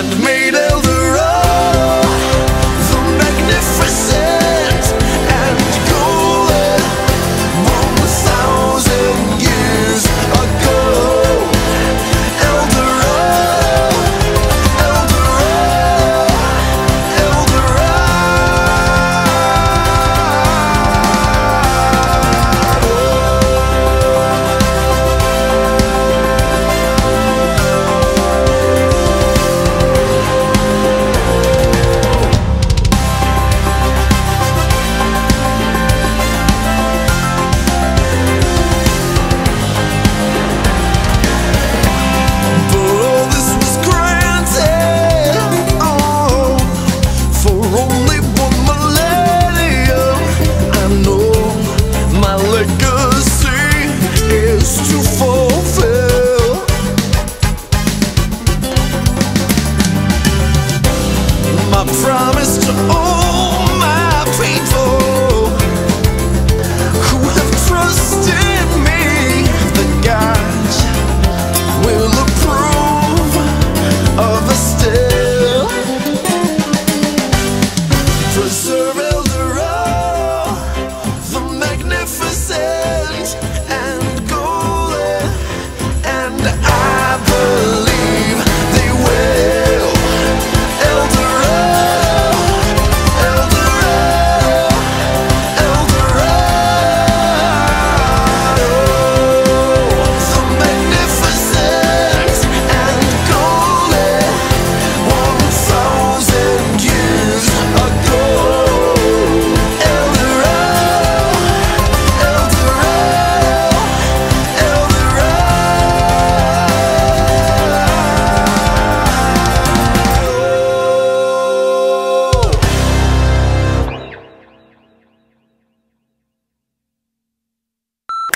and made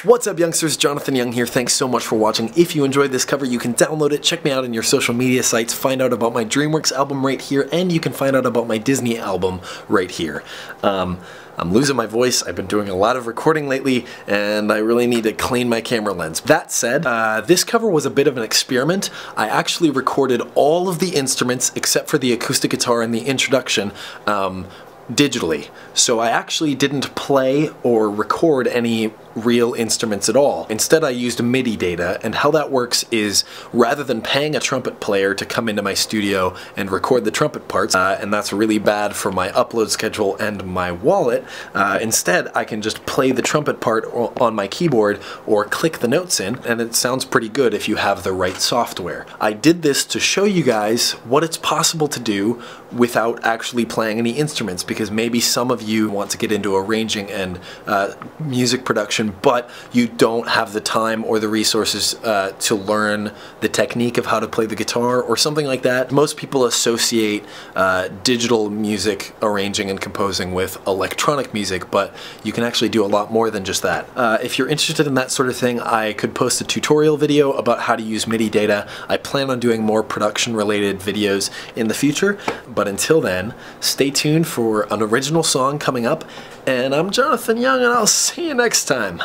What's up, youngsters? Jonathan Young here. Thanks so much for watching. If you enjoyed this cover, you can download it, check me out on your social media sites, find out about my DreamWorks album right here, and you can find out about my Disney album right here. Um, I'm losing my voice. I've been doing a lot of recording lately, and I really need to clean my camera lens. That said, uh, this cover was a bit of an experiment. I actually recorded all of the instruments except for the acoustic guitar and the introduction um, digitally. So I actually didn't play or record any real instruments at all. Instead I used MIDI data and how that works is rather than paying a trumpet player to come into my studio and record the trumpet parts, uh, and that's really bad for my upload schedule and my wallet, uh, instead I can just play the trumpet part on my keyboard or click the notes in and it sounds pretty good if you have the right software. I did this to show you guys what it's possible to do without actually playing any instruments because maybe some of you want to get into arranging and uh, music production but you don't have the time or the resources uh, to learn the technique of how to play the guitar or something like that. Most people associate uh, digital music arranging and composing with electronic music but you can actually do a lot more than just that. Uh, if you're interested in that sort of thing I could post a tutorial video about how to use MIDI data. I plan on doing more production related videos in the future but until then stay tuned for an original song coming up and I'm Jonathan Young and I'll see you next time.